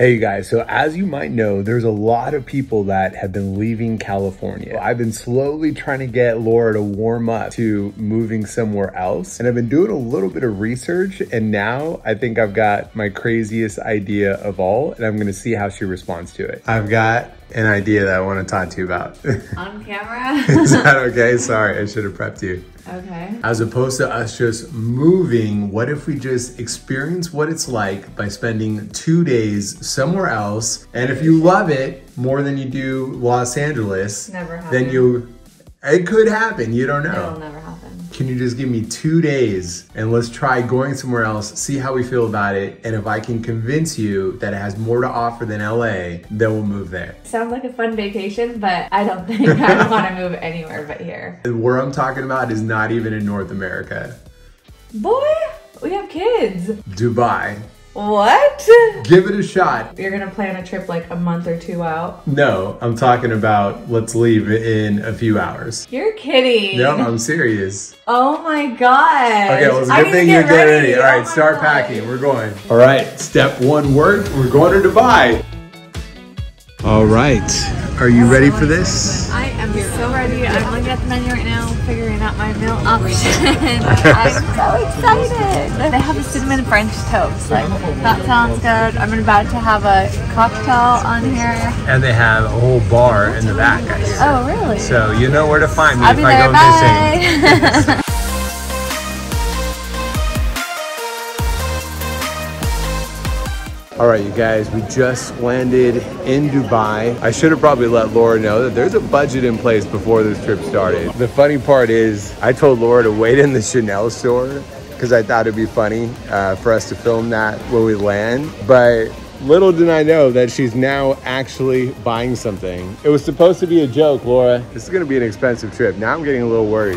Hey you guys, so as you might know, there's a lot of people that have been leaving California. I've been slowly trying to get Laura to warm up to moving somewhere else. And I've been doing a little bit of research and now I think I've got my craziest idea of all and I'm gonna see how she responds to it. I've got an idea that I wanna talk to you about. On camera? Is that okay? Sorry, I should have prepped you. Okay. As opposed to us just moving, what if we just experience what it's like by spending two days somewhere else? And if you love it more than you do Los Angeles, Never then you, it could happen. You don't know. It'll never happen. Can you just give me two days and let's try going somewhere else, see how we feel about it. And if I can convince you that it has more to offer than LA, then we'll move there. Sounds like a fun vacation, but I don't think I want to move anywhere but here. Where I'm talking about is not even in North America. Boy, we have kids. Dubai. What? Give it a shot. You're gonna plan a trip like a month or two out? No, I'm talking about let's leave in a few hours. You're kidding. No, I'm serious. Oh my god. Okay, well, it's a good thing you get ready. Oh All right, start packing. We're going. All right, step one worked. We're going to Dubai. All right, are you ready for this? I am so ready. I'm looking at the menu right now, figuring out my meal option. I'm so excited. They have a cinnamon French toast. Like that sounds good. I'm about to have a cocktail on here. And they have a whole bar in the back, I hear. Oh really? So you know where to find me I'll if I go missing. All right, you guys, we just landed in Dubai. I should have probably let Laura know that there's a budget in place before this trip started. The funny part is I told Laura to wait in the Chanel store because I thought it'd be funny uh, for us to film that when we land. But little did I know that she's now actually buying something. It was supposed to be a joke, Laura. This is gonna be an expensive trip. Now I'm getting a little worried.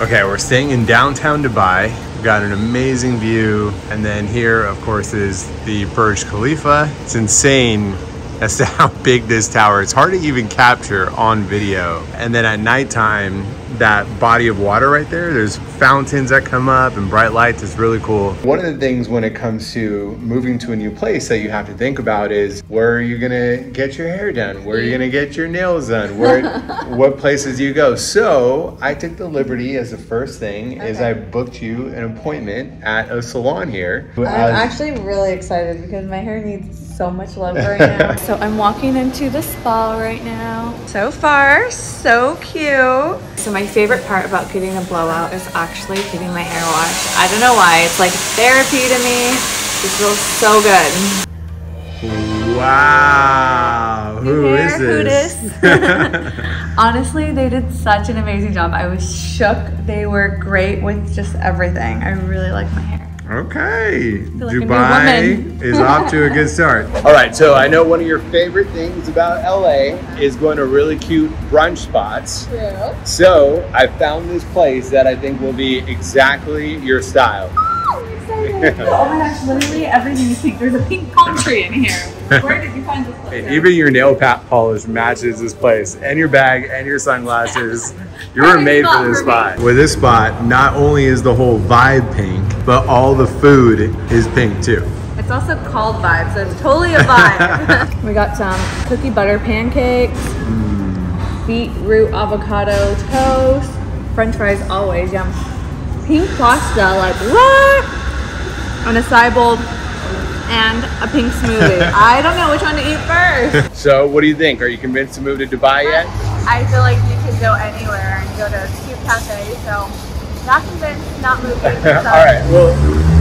Okay, we're staying in downtown Dubai. Got an amazing view. And then here, of course, is the Burj Khalifa. It's insane as to how big this tower is. It's hard to even capture on video. And then at nighttime, that body of water right there, there's fountains that come up and bright lights. It's really cool. One of the things when it comes to moving to a new place that you have to think about is where are you gonna get your hair done? Where are you gonna get your nails done? Where, what places do you go? So I took the liberty as the first thing is I booked you an appointment at a salon here. I'm As- actually really excited because my hair needs so much love right now. so I'm walking into the spa right now. So far, so cute. So my favorite part about getting a blowout is actually getting my hair washed. I don't know why. It's like therapy to me. It feels so good. Wow, who New is hair, who this? Honestly, they did such an amazing job. I was shook. They were great with just everything. I really like my hair. Okay, like Dubai is off to a good start. All right, so I know one of your favorite things about LA is going to really cute brunch spots. True. So I found this place that I think will be exactly your style. Oh, I'm excited. oh my gosh, literally everything you think. There's a pink palm tree in here. Where did you find this place? Even your nail pat polish matches this place, and your bag, and your sunglasses. You were made for this for spot. With this spot, not only is the whole vibe pink, but all the food is pink too. It's also called vibe, so it's totally a vibe. we got some cookie butter pancakes, beetroot avocado toast, french fries always, yum. Pink pasta, like what? On a side bowl and a pink smoothie. I don't know which one to eat first. So, what do you think? Are you convinced to move to Dubai yet? I feel like you can go anywhere and go to a cute cafe, so not convinced, not moving. All right. Well,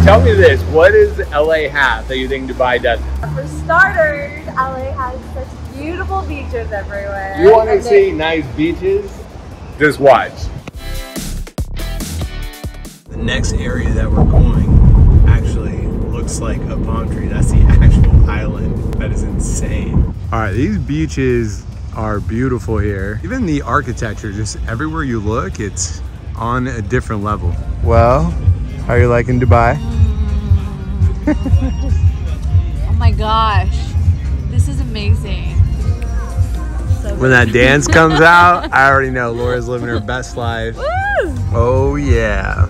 tell me this: What does LA have that you think Dubai doesn't? For starters, LA has such beautiful beaches everywhere. You want to And they- see nice beaches? Just watch. The next area that we're going actually looks like a palm tree. That's the actual island. That is insane. All right, these beaches are beautiful here. Even the architecture, just everywhere you look, it's on a different level. Well, how are you liking Dubai? Oh my gosh, this is amazing. So When that dance comes out, I already know Laura's living her best life. Woo! Oh yeah.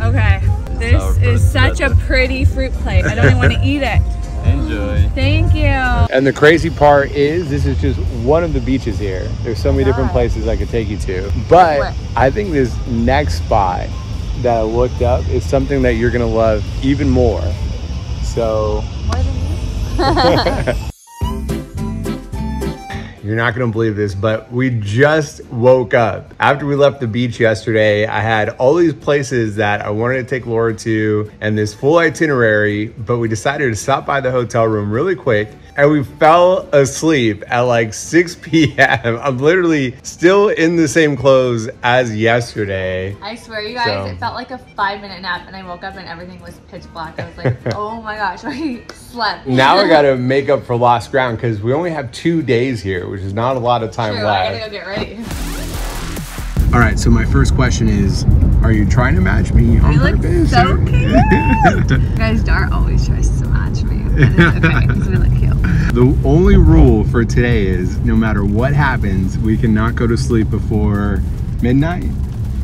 Okay, This is such a pretty fruit plate. I don't even want to eat it. Enjoy. Thank you. And the crazy part is, this is just one of the beaches here. There's so many different places I could take you to. But What? I think this next spot that I looked up is something that you're gonna love even more. So More than you. You're not gonna believe this, but we just woke up. After we left the beach yesterday, I had all these places that I wanted to take Laura to and this full itinerary, but we decided to stop by the hotel room really quick and we fell asleep at like 6 p.m. I'm literally still in the same clothes as yesterday. I swear, you guys, So- it felt like a five minute nap, and I woke up and everything was pitch black. I was like, oh my gosh, I slept. Now I gotta make up for lost ground because we only have two days here, which is not a lot of time True, left. I gotta go get ready. All right, so my first question is, are you trying to match me on You look purpose? so cute. You guys, Dhar always tries to match me. Okay, because we look cute. the only rule for today is no matter what happens, we cannot go to sleep before midnight.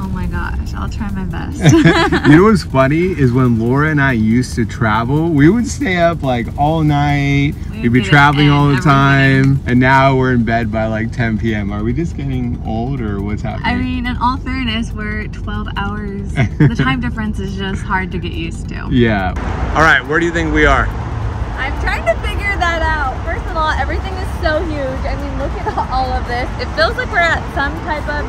Oh my gosh, I'll try my best. you know what's funny is when Laura and I used to travel, we would stay up like all night. We'd We'd be be traveling all the everything. time, and now we're in bed by like 10 p.m. Are we just getting old, or what's happening? I mean, in all fairness, we're 12 hours. The time difference is just hard to get used to. yeah. All right, where do you think we are? I'm trying to figure that out. First of all, everything is so huge. I mean, look at all of this. It feels like we're at some type of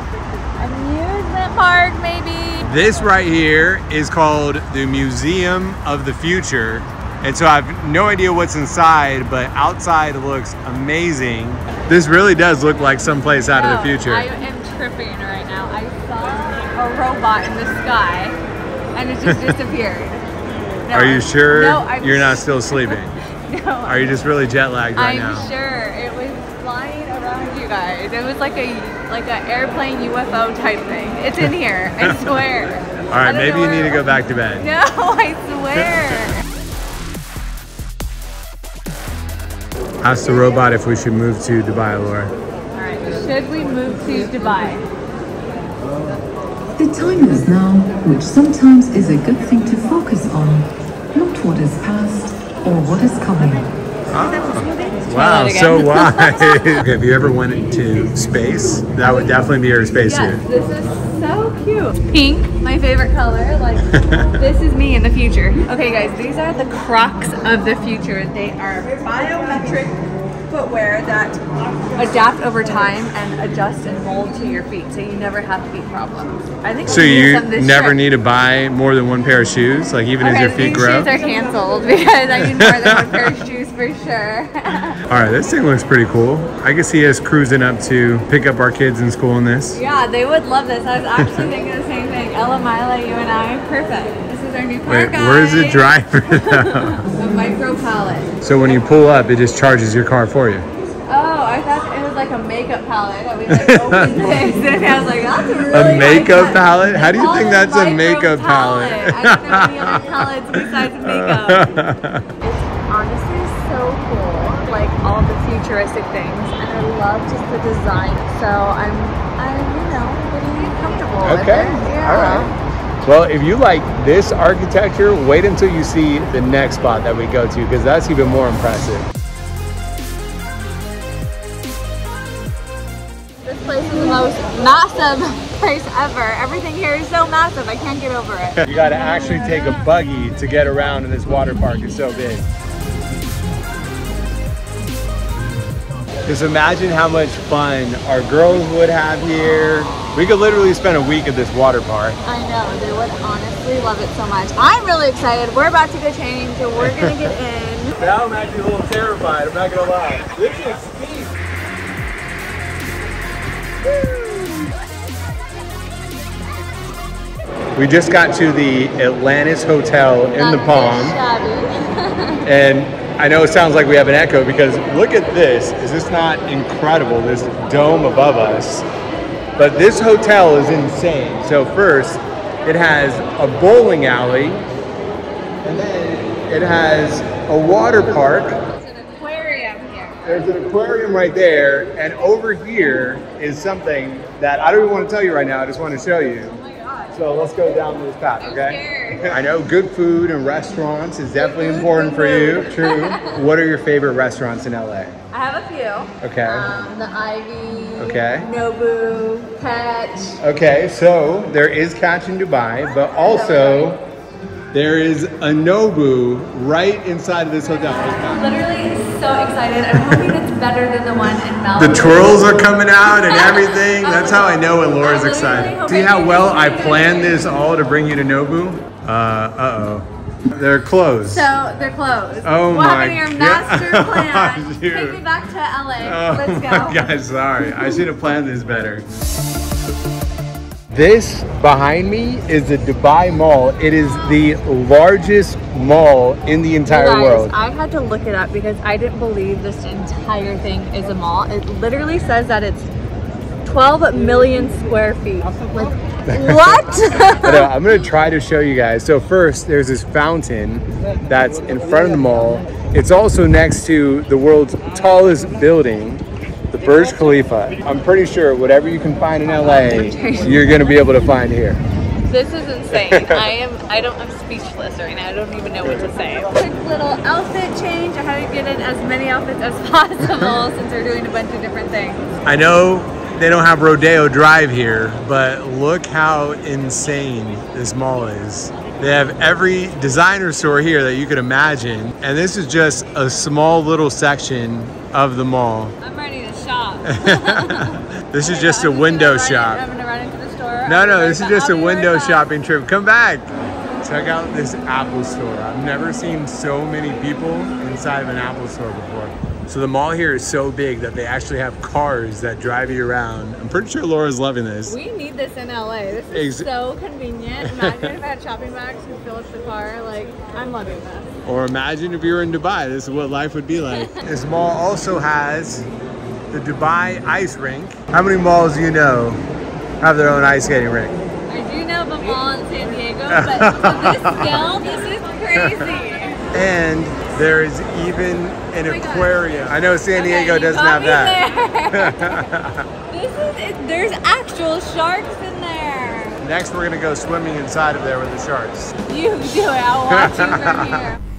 amusement park, maybe. This right here is called the Museum of the Future. And so I have no idea what's inside, but outside looks amazing. This really does look like someplace out of the future. I am tripping right now. I saw a robot in the sky and it just disappeared. No, Are you sure No, I'm you're not still sleeping? No, Are you just really jet lagged right I'm now? sure it was flying around guys. It was like a like an airplane UFO type thing. It's in here. I swear. All right, maybe you need to go back to bed. No, I swear. Ask the robot if we should move to Dubai, Laura. All right. Should we move to Dubai? The time is now, which sometimes is a good thing to focus on, not what is past or what is coming. Wow, so wise. okay, if you ever went into space, that would definitely be your Yes, spacesuit. this is so cute. Pink, my favorite color. Like this is me in the future. Okay, guys, these are the Crocs of the future. They are biometric footwear that adapt over time and adjust and mold to your feet, so you never have feet problems. I think So you this never trip. need to buy more than one pair of shoes, like even as your feet these grow? shoes are canceled because I need more than one pair of shoes for sure. All right, this thing looks pretty cool. I can see us cruising up to pick up our kids in school in this. yeah, they would love this. I was actually thinking the same thing. Ella, Mila, you and I, perfect. This is our new car, Wait, where's the driver though? A micro palette. so when you pull up, it just charges your car for you. Oh, I thought it was like a makeup palette that we like opened this, and I was like, that's a really A makeup high-tech- palette? How do you think that's a makeup palette? I don't know any other palettes besides makeup. It's honestly so cool, like all the futuristic things, and I love just the design. So I'm, I'm, you know, pretty comfortable Okay. Yeah. all right. Well, if you like this architecture, wait until you see the next spot that we go to because that's even more impressive. This place is the most massive place ever. Everything here is so massive, I can't get over it. You got to actually take a buggy to get around in this water park. It's so big. Just imagine how much fun our girls would have here. We could literally spend a week at this water park. I know, they would honestly love it so much. I'm really excited. We're about to go change and we're gonna get in. Now I'm actually a little terrified, I'm not gonna lie. This is steep. We just got to the Atlantis Hotel in the Palm. shabby. And I know it sounds like we have an echo because look at this. Is this not incredible? This dome above us. But this hotel is insane. So first, it has a bowling alley, and then it has a water park. There's an aquarium here. There's an aquarium right there, and over here is something that I don't even want to tell you right now. I just want to show you. My gosh. So let's go down this path, okay? I know good food and restaurants is definitely important for you. True. What are your favorite restaurants in LA? I have a few. Okay. Um, the Ivy. Okay. Nobu. Catch. Okay, so there is Catch in Dubai, but also there is a Nobu right inside of this hotel. I'm literally so excited. I'm hoping it's better than the one in Malibu. The twirls are coming out and everything. That's how I know when Laura's excited. See how well I planned this all to bring you to Nobu? Uh, uh-oh. They're closed. So they're closed. Oh what my happened to your God. master plan? Take me back to LA. Oh Let's my go. God, sorry. I should have planned this better. This behind me is the Dubai Mall. It is the largest mall in the entire Guys, world. I had to look it up because I didn't believe this entire thing is a mall. It literally says that it's 12 million square feet. Like, what? But, uh, I'm gonna try to show you guys. So first, there's this fountain that's in front of the mall. It's also next to the world's tallest building, the Burj Khalifa. I'm pretty sure whatever you can find in LA, you're gonna be able to find here. this is insane. I am, I don't, I'm speechless right now. I don't even know what to say. Quick little outfit change. I had to get in as many outfits as possible since we're doing a bunch of different things. I know they don't have Rodeo Drive here, but look how insane this mall is. They have every designer store here that you could imagine, and this is just a small little section of the mall. I'm ready to shop. This is just a I'm gonna window run in- shop. I'm gonna run into the store. No, no, this is just a I'll be right window back. shopping trip. Come back. Check out this Apple store. I've never seen so many people inside of an Apple store before. So the mall here is so big that they actually have cars that drive you around. I'm pretty sure Laura's loving this. We need this in LA. This is Ex- so convenient. Imagine if I had shopping bags and fill up the car. Like, I'm loving this. Or imagine if you were in Dubai, this is what life would be like. this mall also has the Dubai ice rink. How many malls do you know have their own ice skating rink? I do know the mall in San Diego, but this scale, this is crazy. And there is even an Oh aquarium. I know San Diego you doesn't have that. this is, there's actual sharks in there. Next, we're gonna go swimming inside of there with the sharks. You do it. I'll watch you from here.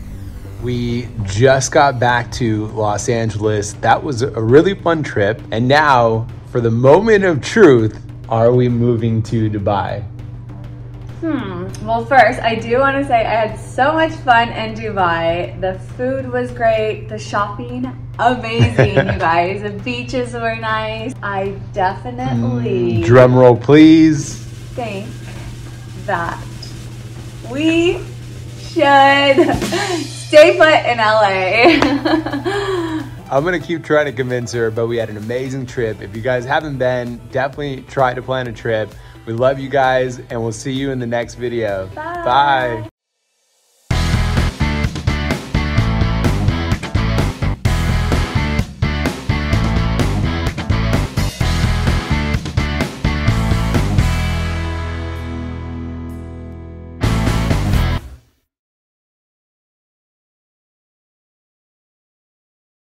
We just got back to Los Angeles. That was a really fun trip. And now, for the moment of truth, are we moving to Dubai? Hmm. Well, first, I do want to say I had so much fun in Dubai. The food was great. The shopping, amazing, you guys. The beaches were nice. I definitely Drum roll, please. think that we should stay put in LA. I'm gonna keep trying to convince her, but we had an amazing trip. If you guys haven't been, definitely try to plan a trip. We love you guys, and we'll see you in the next video. Bye. Bye.